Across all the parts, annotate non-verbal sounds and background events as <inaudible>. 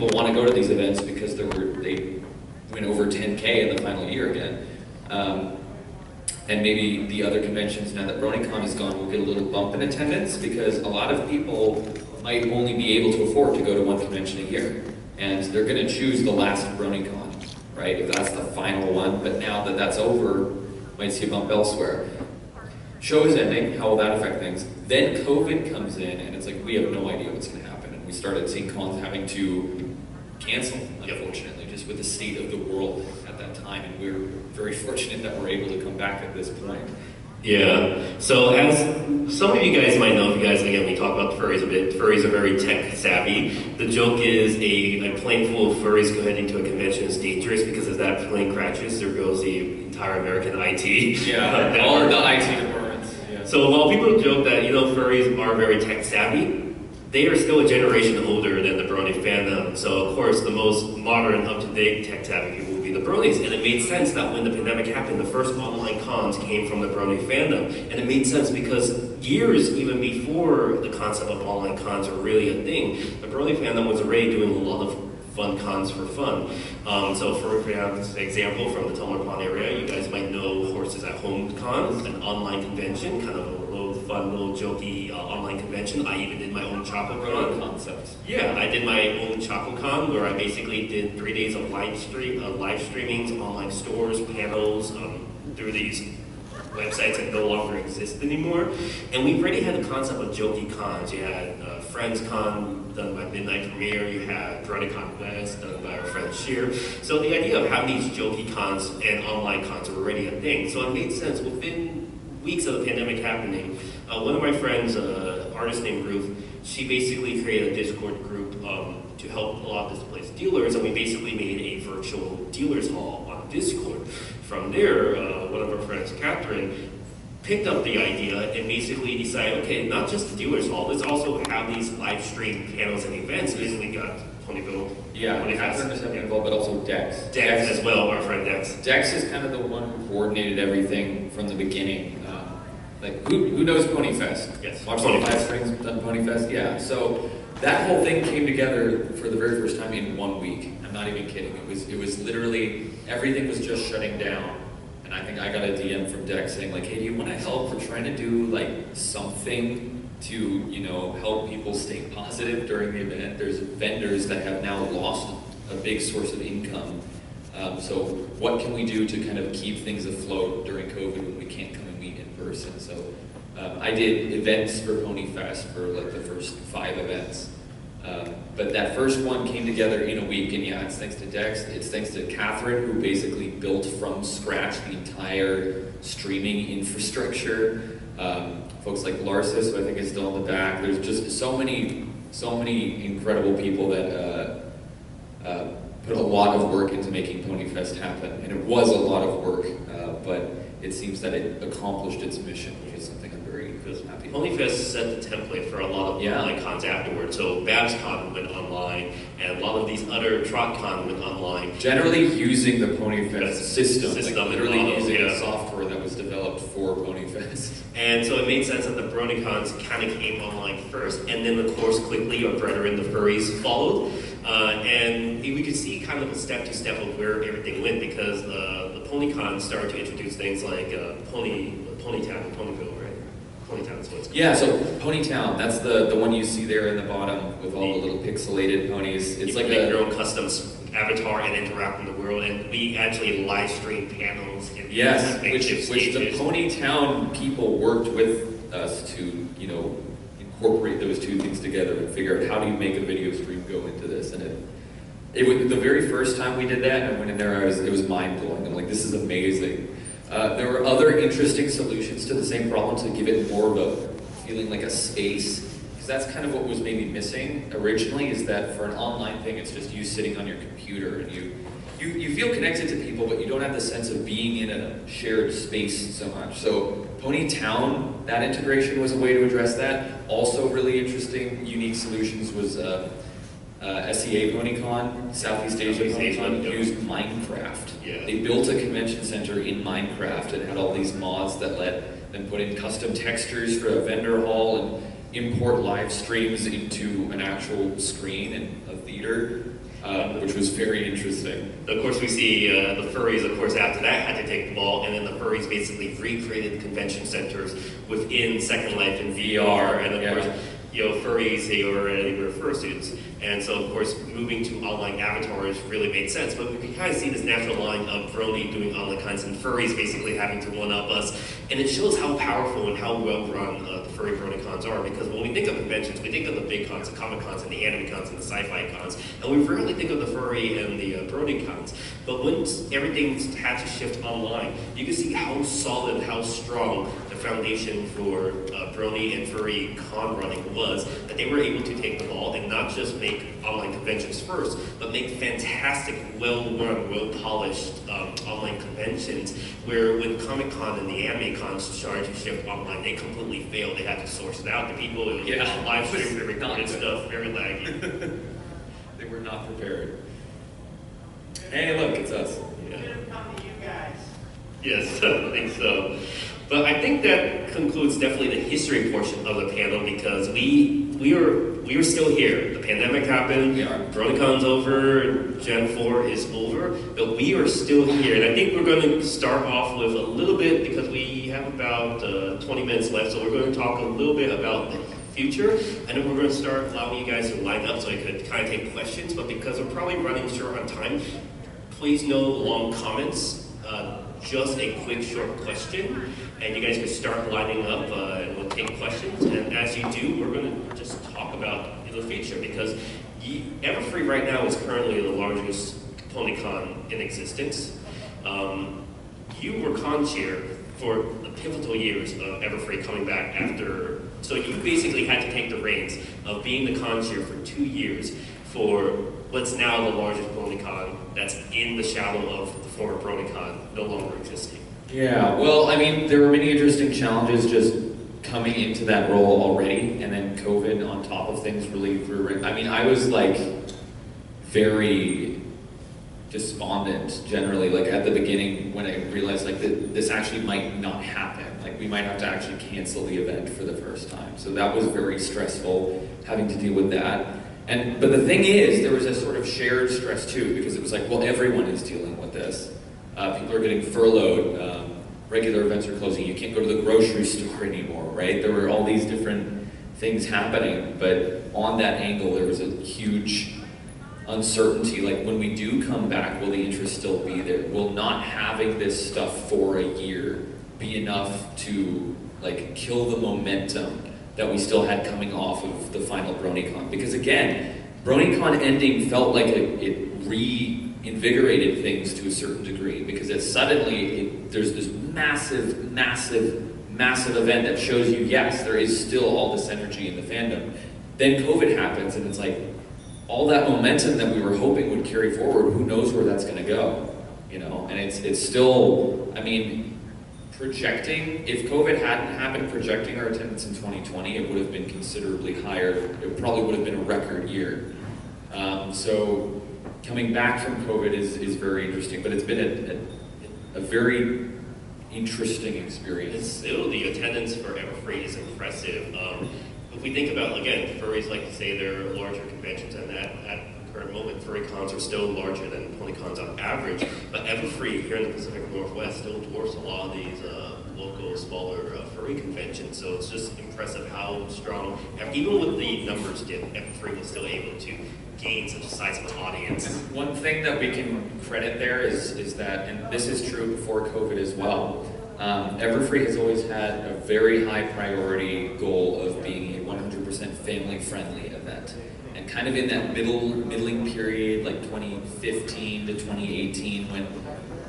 people want to go to these events because there were they went over 10k in the final year again. Um, and maybe the other conventions now that BronyCon is gone will get a little bump in attendance because a lot of people might only be able to afford to go to one convention a year. And they're going to choose the last BronyCon, right? If that's the final one. But now that that's over, might see a bump elsewhere. Show is ending. How will that affect things? Then COVID comes in, and it's like we have no idea what's going to happen. And we started seeing cons having to cancel, unfortunately, just with the state of the world at that time. And we're very fortunate that we're able to come back at this point. Yeah. So as some of you guys might know, if you guys again we talk about the furries a bit. Furries are very tech savvy. The joke is a, a plane full of furries going into a convention is dangerous because as that plane crashes, there goes the entire American IT. Yeah, <laughs> all of the IT departments. Yeah. So while people joke that you know furries are very tech savvy, they are still a generation older than the Brony fandom. So of course, the most modern, up to date tech savvy people would be the Bronies, and it made sense that when the pandemic happened, the first online cons came from the Brony fandom, and it made sense because years even before the concept of online cons were really a thing, the Brony fandom was already doing a lot of fun cons for fun. Um, so for, example, from the Tullamore Pond area, you guys might know Horses at Home Con, an online convention, kind of fun, little jokey uh, online convention. I even did my own chocolate con. concept. Yeah, I did my own ChocoCon where I basically did three days of live stream, uh, live streamings, online stores, panels um, through these websites that no longer exist anymore. And we already had the concept of jokey cons. You had uh, Friends Con done by Midnight Premiere. You had Veronicon West done by our friend Sheer. So the idea of having these jokey cons and online cons were already a thing. So it made sense within weeks of the pandemic happening. Uh, one of my friends, uh, artist named Ruth, she basically created a Discord group um, to help a lot of displaced dealers, and we basically made a virtual dealers hall on Discord. From there, uh, one of our friends, Catherine, picked up the idea and basically decided, okay, not just the dealers hall, let's also have these live stream panels and events. And we got Ponyville. Yeah, Catherine was heavily involved, but also Dex. Dex as well, our friend Dex. Dex is kind of the one who coordinated everything from the beginning. Like, who, who knows Ponyfest? Yes. Watched Ponyfest. the live streams, done Ponyfest? Yeah. So that whole thing came together for the very first time in one week. I'm not even kidding. It was, it was literally, everything was just shutting down. And I think I got a DM from Dex saying like, hey, do you want to help? We're trying to do like something to, you know, help people stay positive during the event. There's vendors that have now lost a big source of income. Um, so what can we do to kind of keep things afloat during COVID when we can't come and meet in person? So um, I did events for Pony Fest for like the first five events. Um, but that first one came together in a week, and yeah, it's thanks to Dex. It's thanks to Catherine, who basically built from scratch the entire streaming infrastructure. Um, folks like Larsis, who I think is still in the back. There's just so many, so many incredible people that uh, uh, put a lot of work into making Ponyfest happen, and it was a lot of work. Uh, but it seems that it accomplished its mission, which is something I'm very happy. Ponyfest set the template for a lot of Yeah. online cons afterwards. So BabsCon went online, and a lot of these other TrotCon went online. Generally using the Ponyfest system, System like literally model, using the yeah. software that was developed for Ponyfest. <laughs> And so it made sense that the BronyCons kind of came online first, and then of course quickly our brethren the furries followed, uh, and we could see kind of a step to step of where everything went because uh, the PonyCon started to introduce things like uh, Pony Ponytown, Ponyville, right? Ponytown is what it's called. Yeah, so Ponytown, that's the, the one you see there in the bottom with all the little pixelated ponies. It's you like a, your own custom avatar and interact in the world, and we actually live stream panels and yes, which, which the. Ponytown people worked with us to, you know, incorporate those two things together and figure out how do you make a video stream go into this. And it, it was the very first time we did that, and I went in there, I was, it was mind blowing. I'm like, this is amazing. Uh, there were other interesting solutions to the same problem to give it more of a feeling like a space. Because that's kind of what was maybe missing originally, is that for an online thing, it's just you sitting on your computer and you, you, you feel connected to people, but you don't have the sense of being in a shared space so much. So Ponytown, that integration was a way to address that. Also really interesting, unique solutions was uh, uh, SEA PonyCon, Southeast Asia Southeast Asia, PonyCon, yep. used Minecraft. Yeah. They built a convention center in Minecraft and had all these mods that let them put in custom textures for a vendor hall and import live streams into an actual screen in a theater. uh, which was very interesting. Of course, we see uh, the furries, of course, after that had to take the ball, and then the furries basically recreated convention centers within Second Life and VR, and of Yeah. course, you know, furries, they already were fursuits. And so, of course, moving to online avatars really made sense. But we can kind of see this natural line of Brony doing online kinds and furries basically having to one up us. And it shows how powerful and how well run uh, the furry Brony cons are. Because when we think of conventions, we think of the big cons, the comic cons, and the anime cons, and the sci fi cons. And we rarely think of the furry and the uh, Brony cons. But once everything's had to shift online, you can see how solid, how strong foundation for uh, Brony and furry con running was. That they were able to take the ball and not just make online conventions first, but make fantastic, well-run, well-polished um, online conventions. Where when Comic Con and the anime cons started to shift online, they completely failed. They had to source it out to people. It was Yeah. live stream, they <laughs> Not recorded stuff, very laggy. <laughs> They were not prepared. Hey, look, it's us. Yeah. come to you guys. Yes, <laughs> I think so. But I think that concludes definitely the history portion of the panel because we we are we are still here. The pandemic happened. We are. BronyCon's over. Gen 4 is over. But we are still here. And I think we're going to start off with a little bit because we have about uh, 20 minutes left. So we're going to talk a little bit about the future. And then we're going to start allowing you guys to line up so I could kind of take questions. But because we're probably running short on time, please no long comments. Uh, just a quick short question, and you guys can start lining up, uh, and we'll take questions. And as you do, we're going to just talk about the future because Everfree right now is currently the largest PonyCon in existence. Um, you were con chair for the pivotal years of Everfree coming back after. So you basically had to take the reins of being the con chair for two years for what's now the largest BronyCon that's in the shadow of the former BronyCon no longer existing. Yeah, well, I mean, there were many interesting challenges just coming into that role already, and then COVID on top of things really threw. I mean, I was like very despondent generally, like at the beginning when I realized like that this actually might not happen. Like we might have to actually cancel the event for the first time. So that was very stressful having to deal with that. And but the thing is, there was a sort of shared stress too because it was like, well, everyone is dealing with this. Uh, people are getting furloughed. Um, regular events are closing. You can't go to the grocery store anymore, right? There were all these different things happening, but on that angle, there was a huge uncertainty. Like when we do come back, will the interest still be there? Will not having this stuff for a year be enough to like kill the momentum that we still had coming off of the final BronyCon? Because again, BronyCon ending felt like it, it reinvigorated things to a certain degree because it suddenly it, there's this massive, massive, massive event that shows you yes, there is still all this energy in the fandom. Then COVID happens and it's like all that momentum that we were hoping would carry forward, who knows where that's going to go, you know? And it's it's still, I mean, projecting. If COVID hadn't happened, projecting our attendance in 2020, it would have been considerably higher. It probably would have been a record year. Um, so coming back from COVID is is very interesting, but it's been a, a, a very interesting And experience. still, the attendance for Everfree is impressive. Um, if we think about, again, furries like to say they're larger conventions, and that, at moment, furry cons are still larger than pony cons on average. But Everfree here in the Pacific Northwest still dwarfs a lot of these uh, local, smaller uh, furry conventions. So it's just impressive how strong, even with the numbers dip, Everfree was still able to gain such a sizable audience. And one thing that we can credit there is, is that, and this is true before COVID as well, um, Everfree has always had a very high priority goal of being a 100% family-friendly event. And kind of in that middle, middling period, like 2015 to 2018, when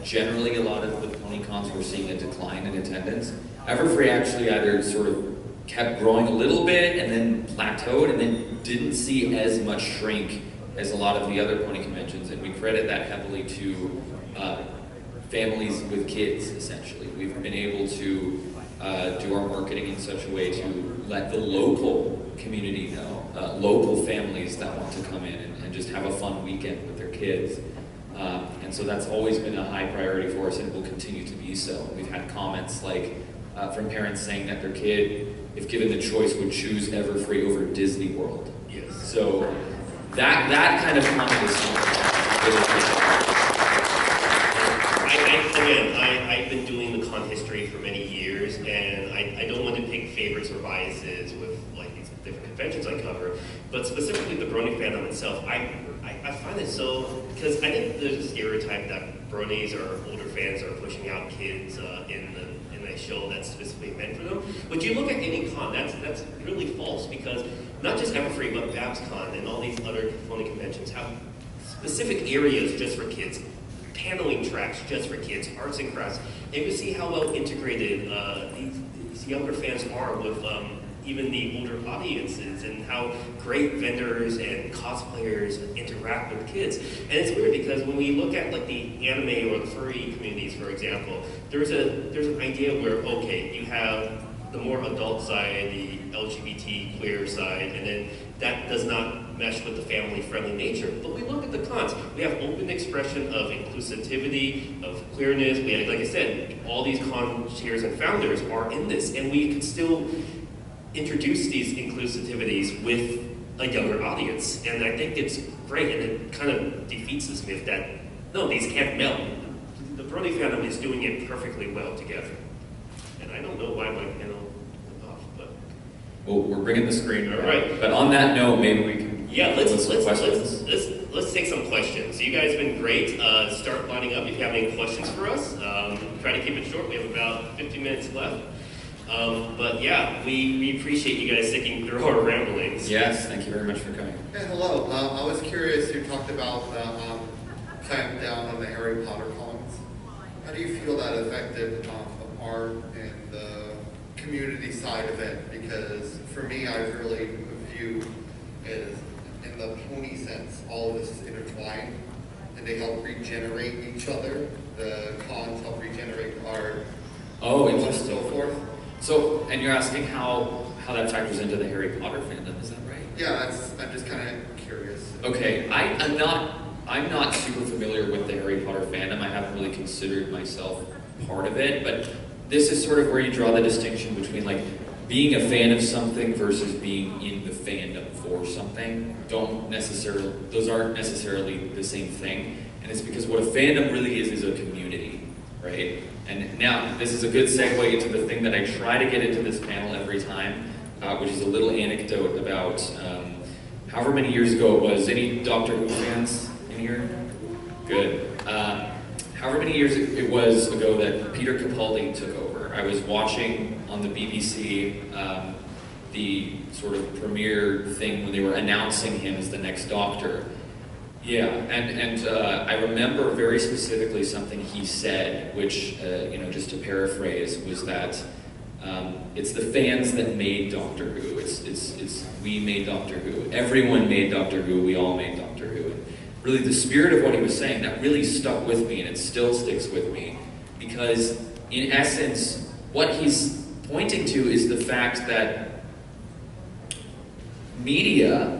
generally a lot of the pony cons were seeing a decline in attendance, Everfree actually either sort of kept growing a little bit and then plateaued and then didn't see as much shrink as a lot of the other pony conventions. And we credit that heavily to uh, families with kids, essentially. We've been able to uh, do our marketing in such a way to let the local community know, uh, local families that want to come in and, and just have a fun weekend with their kids. Um, and so that's always been a high priority for us and will continue to be so. We've had comments like uh, from parents saying that their kid, if given the choice, would choose Everfree over Disney World. Yes. So that that kind of comment is I, again, I, I've been doing the con history for many years, and I, I don't want to pick favorites or biases with like these different conventions I cover, but specifically the Brony fandom itself, I, I, I find it so because I think there's a stereotype that Bronies or older fans are pushing out kids uh, in the in a show that's specifically meant for them. But you look at any con, that's that's really false because not just Everfree, but BabsCon and all these other pony conventions have specific areas just for kids paneling tracks just for kids, arts and crafts. And you see how well integrated uh, these, these, younger fans are with um, even the older audiences and how great vendors and cosplayers interact with kids. And it's weird because when we look at like the anime or the furry communities, for example, there's a there's an idea where okay, you have the more adult side, the LGBT queer side, and then that does not mesh with the family-friendly nature. But we look at the cons. We have open expression of inclusivity, of queerness. We have, like I said, all these con chairs and founders are in this, and we can still introduce these inclusivities with a younger audience. And I think it's great, and it kind of defeats this myth that, no, these can't melt. The Brony fandom is doing it perfectly well together. And I don't know why my panel went off, but... Well, we're bringing the screen. All right. But on that note, maybe we. Yeah, let's with some let's, let's let's let's take some questions. You guys have been great. Uh, start lining up if you have any questions for us. Um, try to keep it short. We have about 50 minutes left. Um, but yeah, we, we appreciate you guys sticking through our ramblings. Yes, thank you very much for coming. Yeah, hello. Uh, I was curious, you talked about the um, clamp down on the Harry Potter cons. How do you feel that affected um, the art and the community side of it? Because for me, I really view it as in the pony sense, all of this is intertwined and they help regenerate each other. The cons help regenerate our Oh, and so forth. So, and you're asking how how that factors into the Harry Potter fandom? Is that right? Yeah, that's, I'm just kind of curious. Okay, I, I'm not I'm not super familiar with the Harry Potter fandom. I haven't really considered myself part of it, but this is sort of where you draw the distinction between like being a fan of something versus being in the fandom for something. Don't necessarily those aren't necessarily the same thing. And it's because what a fandom really is is a community, right? And now this is a good segue into the thing that I try to get into this panel every time, uh, which is a little anecdote about um, however many years ago it was. Any Doctor Who fans in here? Good. Uh, however many years it it was ago that Peter Capaldi took over, I was watching the BBC um, the sort of premiere thing when they were announcing him as the next Doctor. Yeah, and and uh, I remember very specifically something he said, which uh, you know, just to paraphrase, was that um, it's the fans that made Doctor Who. It's it's it's we made Doctor Who. Everyone made Doctor Who. We all made Doctor Who. And really, the spirit of what he was saying that really stuck with me, and it still sticks with me, because in essence, what he's pointing to is the fact that media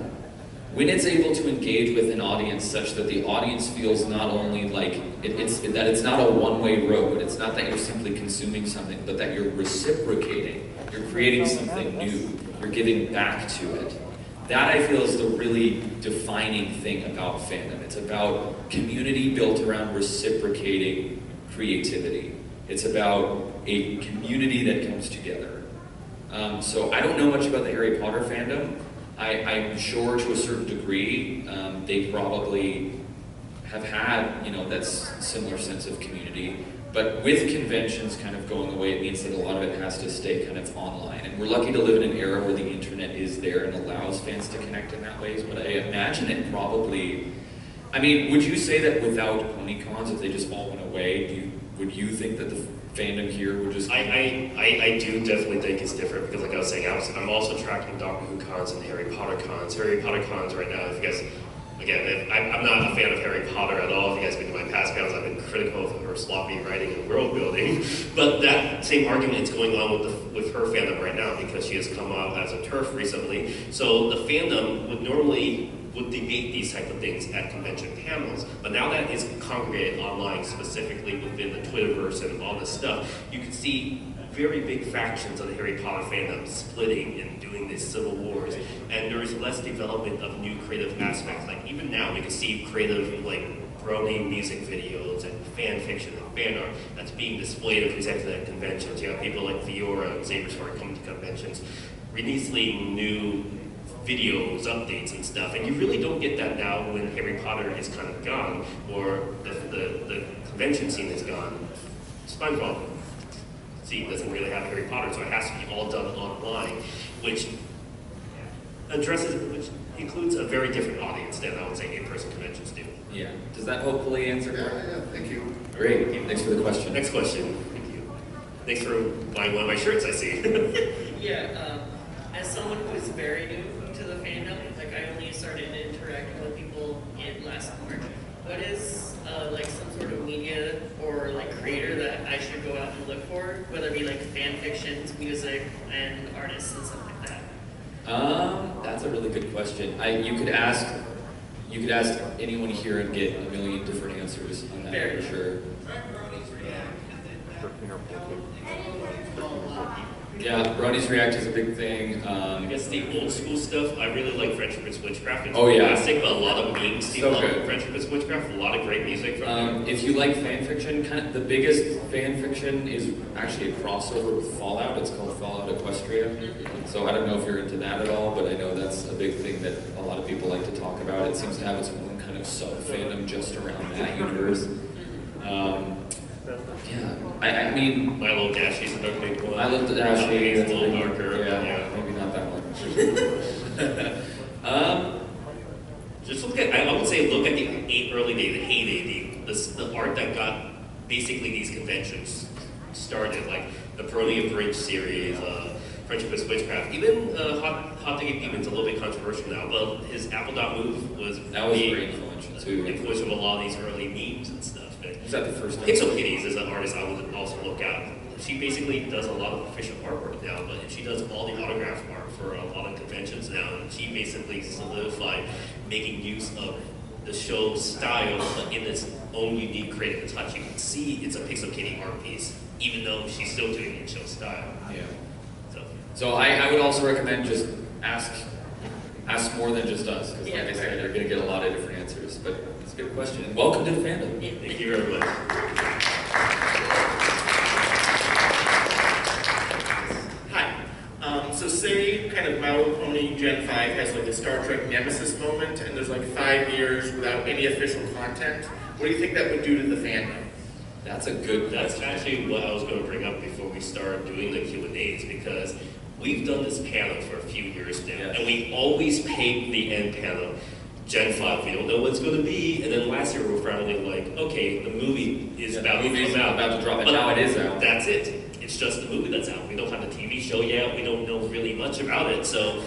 when it's able to engage with an audience such that the audience feels not only like it, it's that it's not a one-way road it's not that you're simply consuming something but that you're reciprocating you're creating something new you're giving back to it. That i feel is the really defining thing about fandom. It's about community built around reciprocating creativity. It's about a community that comes together um, so i don't know much about the harry potter fandom I, I'm sure to a certain degree, um, they probably have had, you know, that similar sense of community. But with conventions kind of going away, it means that a lot of it has to stay kind of online. And we're lucky to live in an era where the internet is there and allows fans to connect in that ways. But I imagine it probably. I mean, would you say that without pony cons, if they just all went away, you, would you think that the fandom here would just? I, I, I, I do definitely think it's different because, like I was saying, I was, I'm also tracking Doctor Who cons and Harry Potter cons. Harry Potter cons right now, if you guys, again, I'm, I'm not a fan of Harry Potter at all. If you guys been to my past panels, I've been critical of her sloppy writing and world building. <laughs> But that same argument is going on with the, with her fandom right now because she has come out as a TERF recently. So the fandom would normally would debate these type of things at convention panels. But now that is congregated online, specifically within the Twitterverse and all this stuff, you can see very big factions of the Harry Potter fandom splitting and doing these civil wars. And there is less development of new creative aspects. Like even now, we can see creative like brony music videos and fan fiction and fan art that's being displayed and presented at conventions. You have people like Fiora and Saberspark coming to conventions, releasing new videos, updates, and stuff. And you really don't get that now when Harry Potter is kind of gone or the, the, the convention scene is gone. SpongeBob scene doesn't really have Harry Potter, so it has to be all done online, which addresses, which includes a very different audience than I would say in-person conventions do. Yeah. Does that hopefully answer? Yeah, yeah, thank you. Great. Thanks for the question. Next question. Thank you. Thanks for buying one of my shirts, I see. <laughs> Yeah, um, as someone who is very new to the fandom, like I only started interacting with people in last March. What is uh, like some sort of media or like creator that I should go out and look for, whether it be like fan fictions, music, and artists and stuff like that? Um, that's a really good question. I you could ask you could ask anyone here and get a million different answers on that Very. for sure. Yeah, Bronies React is a big thing. I Um, guess the old school stuff, I really like Friendship is Witchcraft. It's Oh, yeah. classic, but a lot of memes So good. Friendship is Witchcraft, a lot of great music from um, if you like fan fiction, kind of the biggest fan fiction is actually a crossover with Fallout. It's called Fallout Equestria. So I don't know if you're into that at all, but I know that's a big thing that a lot of people like to talk about. It seems to have its own kind of sub fandom just around that universe. Um, yeah, I, I mean, Milo Dashi's another big one. I looked at Ashley. It's That's a little darker. Yeah, maybe not that one. <laughs> um, Just look at, I I would say, look at the eight early day, the heyday, the, the, the art that got basically these conventions started, like the Peronia Bridge series, uh, Friendship is Witchcraft. Even uh, HotDiggedyDemon's a little bit controversial now, but his Apple Dot Move was that was very influential too. influence of a lot of these early memes and stuff. But Was that the first? Pixel Kitties is an artist I would also look at. She basically does a lot of official artwork now, but she does all the autograph art for a lot of conventions now. And she basically solidified making use of the show's style, but in its own unique creative touch. You can see it's a Pixel Kitty art piece, even though she's still doing it in show style. Yeah. So So I, I would also recommend just ask ask more than just us, because like I Yeah. said, you're going to get a lot of different answers. But it's a good question. And welcome to the fandom. thank you very much. Hi. Um, so say kind of My Little Pony Gen 5 has like a Star Trek Nemesis moment and there's like five years without any official content. What do you think that would do to the fandom? That's a good. That's actually what I was going to bring up before we start doing the Q and A's because we've done this panel for a few years now, Yes. and we always paid the end panel. Gen 5, we don't know what it's going to be, and then last year we were finally like, okay, the movie is Yeah, about to come out. about to drop, and But now it is out. That's it. It's just the movie that's out. We don't have the TV show yet. We don't know really much about it. So,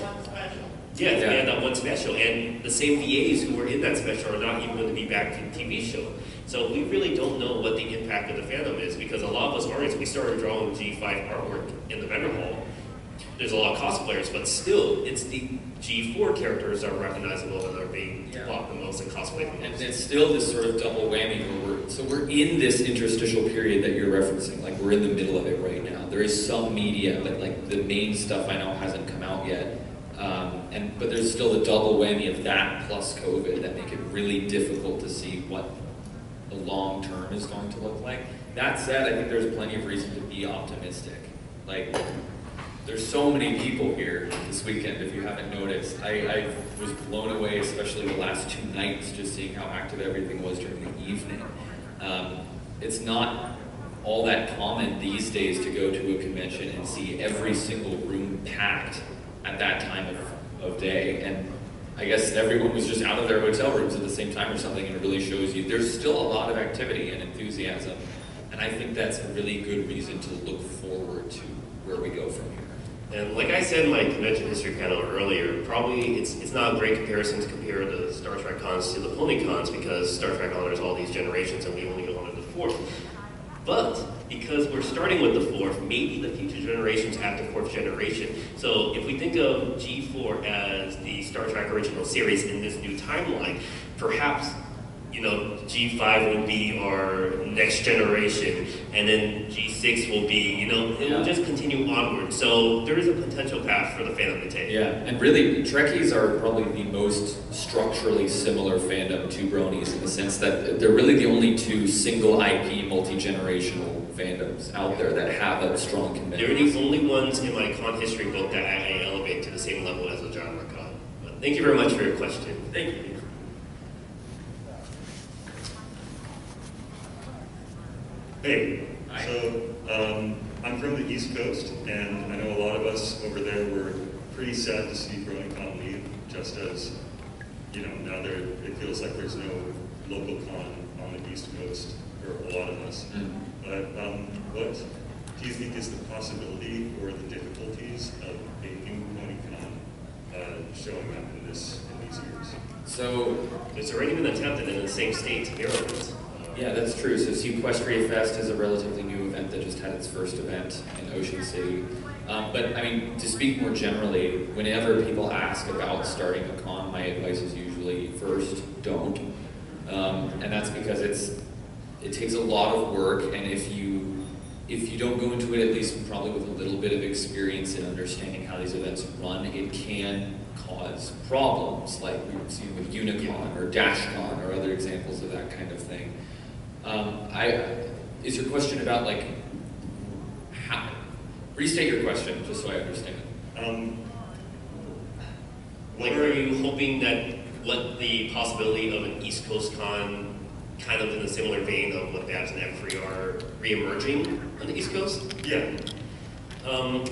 yeah, Yeah. we had that one special, and the same VAs who were in that special are not even going to be back in the TV show. So we really don't know what the impact of the fandom is because a lot of us artists, we started drawing G5 artwork in the vendor hall. There's a lot of cosplayers, but still, it's the G4 characters that are recognizable and are being Yeah. bought the most and cosplayed the And it's still this sort of double whammy where we're so we're in this interstitial period that you're referencing. Like we're in the middle of it right now. There is some media, but like the main stuff I know hasn't come out yet. Um, and but there's still the double whammy of that plus COVID that make it really difficult to see what the long term is going to look like. That said, I think there's plenty of reason to be optimistic. Like there's so many people here this weekend, if you haven't noticed. I, I was blown away, especially the last two nights, just seeing how active everything was during the evening. Um, it's not all that common these days to go to a convention and see every single room packed at that time of, of day. And I guess everyone was just out of their hotel rooms at the same time or something, and it really shows you there's still a lot of activity and enthusiasm. And I think that's a really good reason to look forward to where we go from here. And like I said in my convention history panel earlier, probably it's, it's not a great comparison to compare the Star Trek cons to the Pony cons because Star Trek honors all these generations and we only honor the fourth. But because we're starting with the fourth, maybe the future generations have the fourth generation. So if we think of G4 as the Star Trek original series in this new timeline, perhaps you know, G5 will be our next generation, and then G6 will be, you know, it Yeah. will just continue onward. So there is a potential path for the fandom to take. Yeah, and really, Trekkies are probably the most structurally similar fandom to Bronies in the sense that they're really the only two single IP, multi generational fandoms out there that have a strong They're the only ones in my con history book that I, I elevate to the same level as a genre con. But thank you very much for your question. Thank you. Hey, Hi. so um, I'm from the East Coast, and I know a lot of us over there were pretty sad to see BronyCon leave, just as, you know, now there, it feels like there's no local con on the East Coast for a lot of us. Mm. But um, what do you think is the possibility or the difficulties of a new BronyCon uh, showing up in this in these years? So, It's already been attempted in the same state, Maryland. Yeah, that's true. So, Sequestria Fest is a relatively new event that just had its first event in Ocean City. Um, but I mean, to speak more generally, whenever people ask about starting a con, my advice is usually first, don't. Um, and that's because it's it takes a lot of work, and if you if you don't go into it at least probably with a little bit of experience in understanding how these events run, it can cause problems like we've seen with Unicon or DashCon or other examples of that kind of thing. Um, I is your question about like how, restate your question just so I understand. Um, Like, are you hoping that what the possibility of an East Coast con, kind of in a similar vein of what Babs and Everfree are re-emerging on the East Coast? yeah, Um,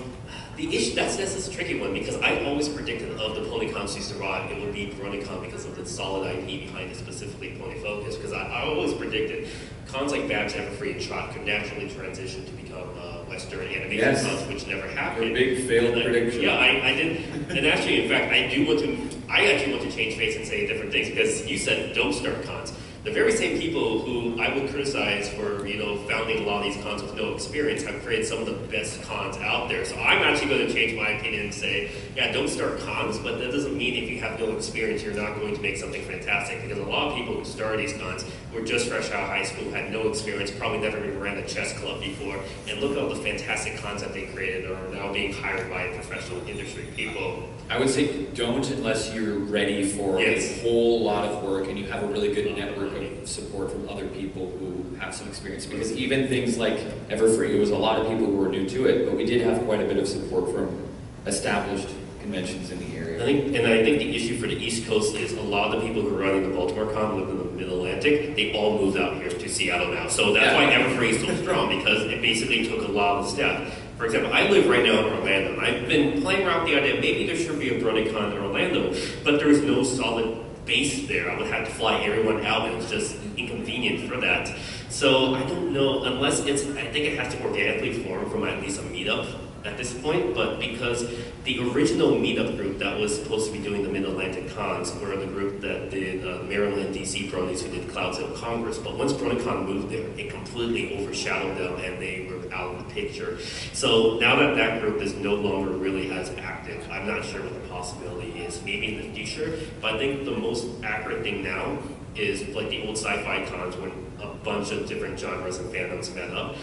the issue that's that's a tricky one because I always predicted of the PonyCons used to survive, it would be BronyCon because of the solid IP behind it, specifically Pony Focus. Because I, I always predicted cons like Babs, Everfree, and Trot could naturally transition to become uh, Western animation Yes. cons, which never happened. Your big failed I- prediction. Yeah, I, I did, and actually, in fact, I do want to. I actually want to change face and say different things because you said don't start cons. The very same people who I would criticize for, you know, founding a lot of these cons with no experience have created some of the best cons out there. So I'm actually going to change my opinion and say, yeah, don't start cons, but that doesn't mean if you have no experience, you're not going to make something fantastic. Because a lot of people who started these cons were just fresh out of high school, had no experience, probably never even ran a chess club before, and look at all the fantastic cons that they created and are now being hired by professional industry people. I would say don't unless you're ready for Yes. a whole lot of work and you have a really good network of support from other people who have some experience. Because even things like Everfree, it was a lot of people who were new to it, but we did have quite a bit of support from established conventions in the area. I think, and I think the issue for the East Coast is a lot of the people who are running the Baltimore Con live in the Mid Atlantic. They all moved out here to Seattle now, so that's why Everfree is so strong because it basically took a lot of the staff. For example, I live right now in Orlando, and I've been playing around with the idea maybe there should be a BronyCon in Orlando, but there's no solid base there. I would have to fly everyone out, and it's just inconvenient for that. So I don't know unless it's. I think it has to organically form from at least a meetup at this point. But because the original meetup group that was supposed to be doing the Mid Atlantic cons were the group that did uh, Maryland DC Bronies who did Cloudsville Congress. But once BronyCon moved there, it completely overshadowed them, and they were out of the picture. So now that that group is no longer really as active, I'm not sure what the possibility is. Maybe in the future, but I think the most accurate thing now is like the old sci-fi cons when a bunch of different genres and fandoms met up.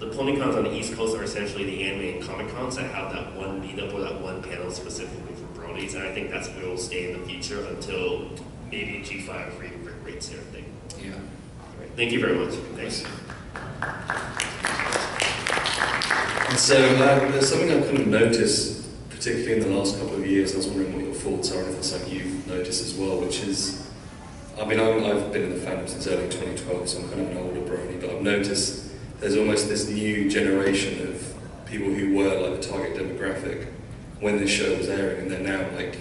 The Pony Cons on the East Coast are essentially the anime and comic cons that have that one meetup or that one panel specifically for Bronies, and I think that's where we'll stay in the future until maybe G5 rates their thing. Yeah. All right, Thank you very much. Thanks. And so uh, there's something I've kind of noticed, particularly in the last couple of years. I was wondering what your thoughts are, and if it's something you've noticed as well, which is, I mean, I'm, I've been in the fandom since early 2012, so I'm kind of an older brony, but I've noticed there's almost this new generation of people who were like the target demographic when this show was airing, and they're now like,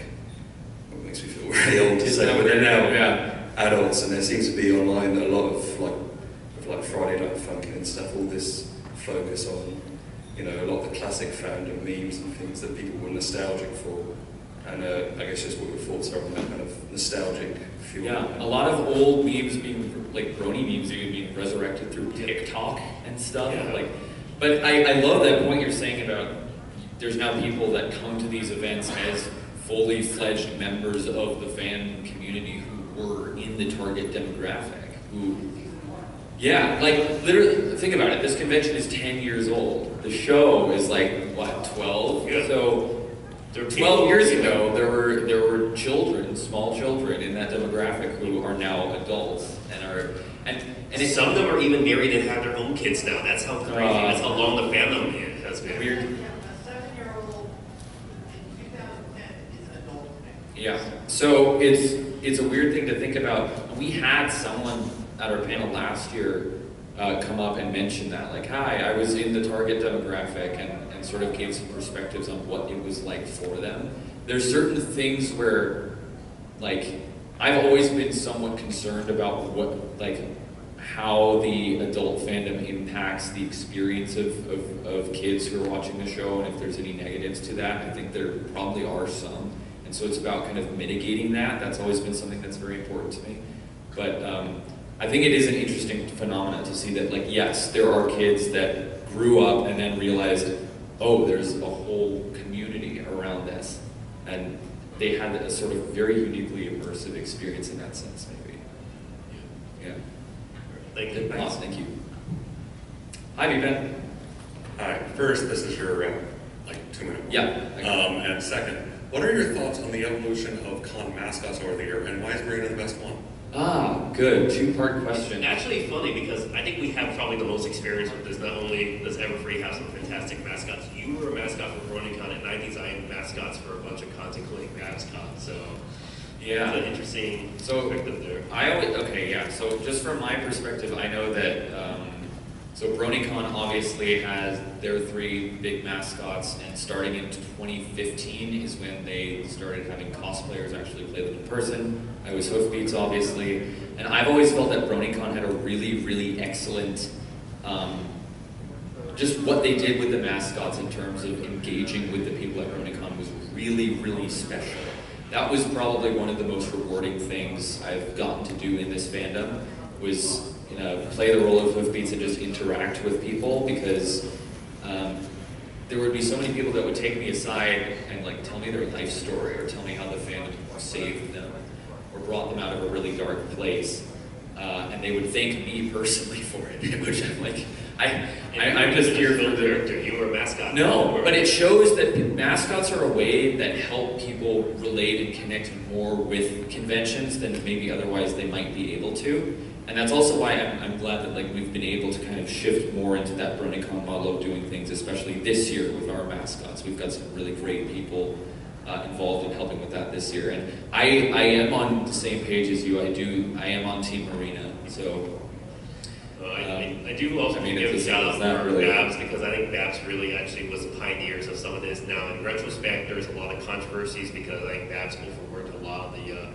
it makes me feel <laughs> really old to say, but they're now yeah. adults, and there seems to be online a lot of like, of like Friday Night Funkin' and stuff. All this focus on, you know, a lot of the classic fandom memes and things that people were nostalgic for. And uh, I guess just what your thoughts are on that kind of nostalgic feel. Yeah, a lot of old memes being like brony memes even being resurrected through TikTok and stuff. Yeah. Like, but I, I love that point you're saying about there's now people that come to these events as fully fledged members of the fan community who were in the target demographic. Who, yeah, like literally, think about it. This convention is 10 years old. The show is like what 12. Yeah. So 12 years ago, there were there were children, small children in that demographic who are now adults and are and and it's some of them are even married and have their own kids now. That's how crazy. Uh, that's how long the fandom has been. weird. A seven-year-old in 2010 is an adult. Yeah. So it's it's a weird thing to think about. We had someone at our panel last year uh, come up and mention that, like, "Hi, I was in the target demographic," and, and sort of gave some perspectives on what it was like for them. There's certain things where, like, I've always been somewhat concerned about what, like, how the adult fandom impacts the experience of, of, of kids who are watching the show, and if there's any negatives to that. I think there probably are some. And so it's about kind of mitigating that. That's always been something that's very important to me. But um, I think it is an interesting phenomenon to see that, like, yes, there are kids that grew up and then realized, oh, there's a whole community around this. And they had a sort of very uniquely immersive experience in that sense, maybe. Yeah. Thank you. Awesome, thank you. Hi, Ben. Hi, first, this is your, uh, like, two minute. Yeah. Um, and second, what are your thoughts on the evolution of con mascots over the year, and why is Marina the best one? Ah, good. Two-part question. Actually, funny because I think we have probably the most experience with this. Not only does Everfree have some fantastic mascots, you were a mascot for BronyCon, and I designed mascots for a bunch of cons, including Babscon. So Yeah. it's an interesting So- perspective there. I always okay, yeah. So just from my perspective, I know that um, so BronyCon obviously has their three big mascots, and starting in 2015 is when they started having cosplayers actually play them in person. I was Hoofbeats, obviously, and I've always felt that BronyCon had a really, really excellent. Um, just what they did with the mascots in terms of engaging with the people at BronyCon was really, really special. That was probably one of the most rewarding things I've gotten to do in this fandom was you know play the role of Hoofbeats and just interact with people because um, there would be so many people that would take me aside and like tell me their life story or tell me how the fandom saved them or brought them out of a really dark place. Uh, and they would thank me personally <laughs> for it, which I'm like, I, I, I'm just here for the character. You were a mascot. no, but it shows that mascots are a way that help people relate and connect more with conventions than maybe otherwise they might be able to. And that's also why I'm, I'm glad that like we've been able to kind of shift more into that BronyCon model of doing things, especially this year with our mascots. We've got some really great people uh, involved in helping with that this year. And I, I am on the same page as you. I do. I am on Team Marina. So Uh, I, I, I do also I mean, give a shout out for really- Babs because I think Babs really actually was the pioneers of some of this. Now, in retrospect, there's a lot of controversies because I think Babs overworked a lot of the uh,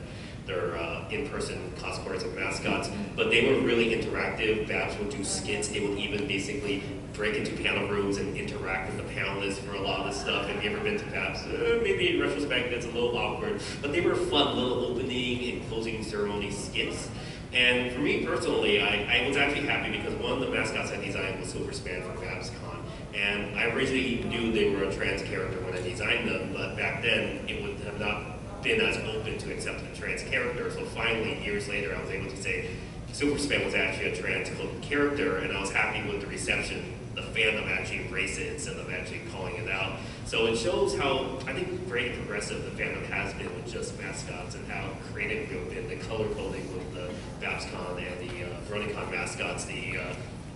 their uh, in-person cosplayers and mascots, but they were really interactive. Babs would do skits. They would even basically break into panel rooms and interact with the panelists for a lot of this stuff. Have you ever been to Babs? Uh, maybe in retrospect, that's a little awkward, but they were fun little opening and closing ceremony skits. And for me personally, I, I was actually happy because one of the mascots I designed was Silver Span from BabsCon. And I originally knew they were a trans character when I designed them, but back then it would have not been as open to accepting a trans character. So finally, years later, I was able to say Silver Span was actually a trans character, and I was happy with the reception. The fandom actually embraced it instead of actually calling it out. So it shows how I think very progressive the fandom has been with just mascots and how creative we've been. The color coding with the BabsCon and the uh, mascots, the uh,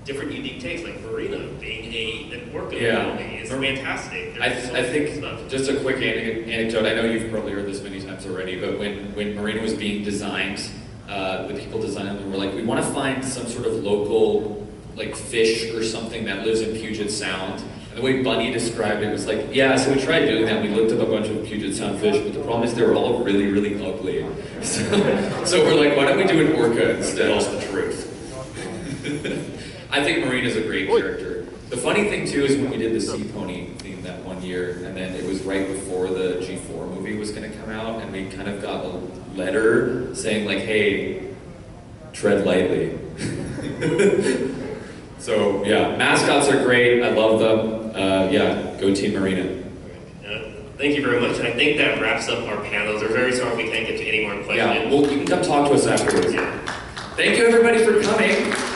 different unique takes, like Marina being a an orca Yeah. only is fantastic. I, There's so I think stuff. just a quick ane- anecdote. I know you've probably heard this many times already, but when when Marina was being designed, uh, the people designing them were like, we want to find some sort of local like fish or something that lives in Puget Sound. And the way Bunny described it was like, yeah. So we tried doing that. We looked up a bunch of Puget Sound fish, but the problem is they were all really really ugly. <laughs> So, so we're like, why don't we do an orca instead? Tell us the truth. I think Marina's a great character. The funny thing too is when we did the Sea Pony theme that one year, and then it was right before the G4 movie was going to come out, and we kind of got a letter saying like, "Hey, tread lightly." <laughs> so yeah, mascots are great. I love them. Uh, yeah, go Team Marina. Uh, Thank you very much, I think that wraps up our panels. We're very sorry we can't get to any more questions. Yeah, well, you can come talk to us afterwards. Yeah. Thank you everybody for coming.